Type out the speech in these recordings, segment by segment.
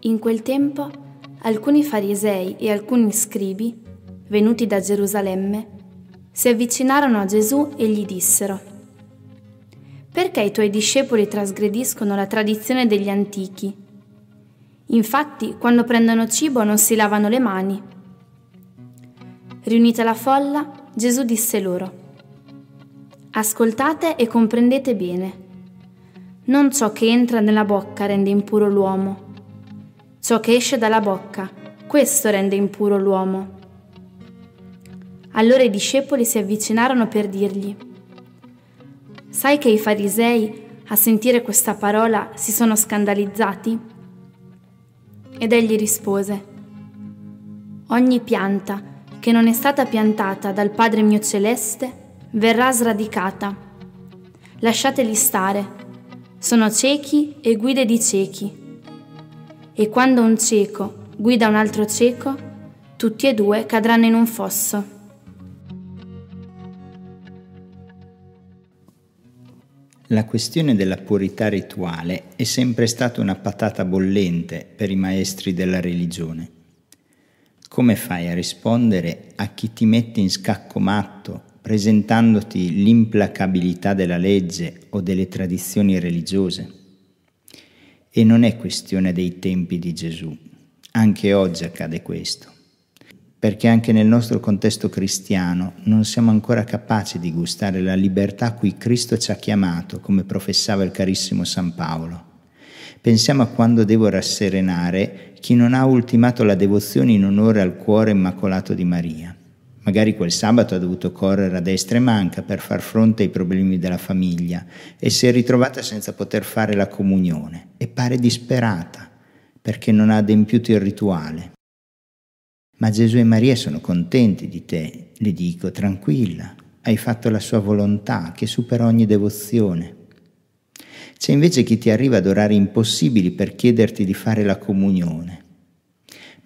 In quel tempo alcuni farisei e alcuni scribi, venuti da Gerusalemme, si avvicinarono a Gesù e gli dissero, Perché i tuoi discepoli trasgrediscono la tradizione degli antichi? Infatti, quando prendono cibo non si lavano le mani. Riunita la folla, Gesù disse loro, Ascoltate e comprendete bene. Non ciò che entra nella bocca rende impuro l'uomo. Ciò che esce dalla bocca, questo rende impuro l'uomo. Allora i discepoli si avvicinarono per dirgli, Sai che i farisei, a sentire questa parola, si sono scandalizzati? Ed egli rispose, Ogni pianta che non è stata piantata dal Padre mio celeste verrà sradicata. Lasciateli stare sono ciechi e guide di ciechi. E quando un cieco guida un altro cieco, tutti e due cadranno in un fosso. La questione della purità rituale è sempre stata una patata bollente per i maestri della religione. Come fai a rispondere a chi ti mette in scacco matto presentandoti l'implacabilità della legge o delle tradizioni religiose. E non è questione dei tempi di Gesù, anche oggi accade questo, perché anche nel nostro contesto cristiano non siamo ancora capaci di gustare la libertà a cui Cristo ci ha chiamato, come professava il carissimo San Paolo. Pensiamo a quando devo rasserenare chi non ha ultimato la devozione in onore al cuore immacolato di Maria Magari quel sabato ha dovuto correre a destra e manca per far fronte ai problemi della famiglia e si è ritrovata senza poter fare la comunione e pare disperata perché non ha adempiuto il rituale. Ma Gesù e Maria sono contenti di te, le dico, tranquilla, hai fatto la sua volontà che supera ogni devozione. C'è invece chi ti arriva ad orari impossibili per chiederti di fare la comunione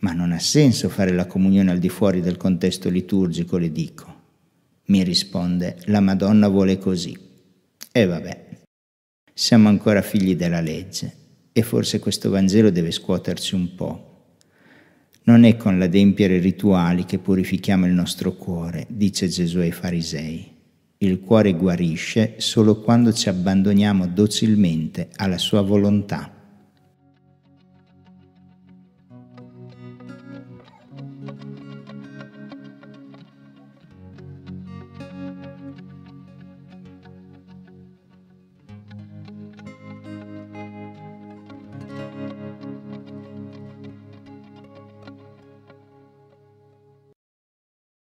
ma non ha senso fare la comunione al di fuori del contesto liturgico, le dico. Mi risponde, la Madonna vuole così. E vabbè, siamo ancora figli della legge e forse questo Vangelo deve scuoterci un po'. Non è con l'adempiere rituali che purifichiamo il nostro cuore, dice Gesù ai farisei. Il cuore guarisce solo quando ci abbandoniamo docilmente alla sua volontà.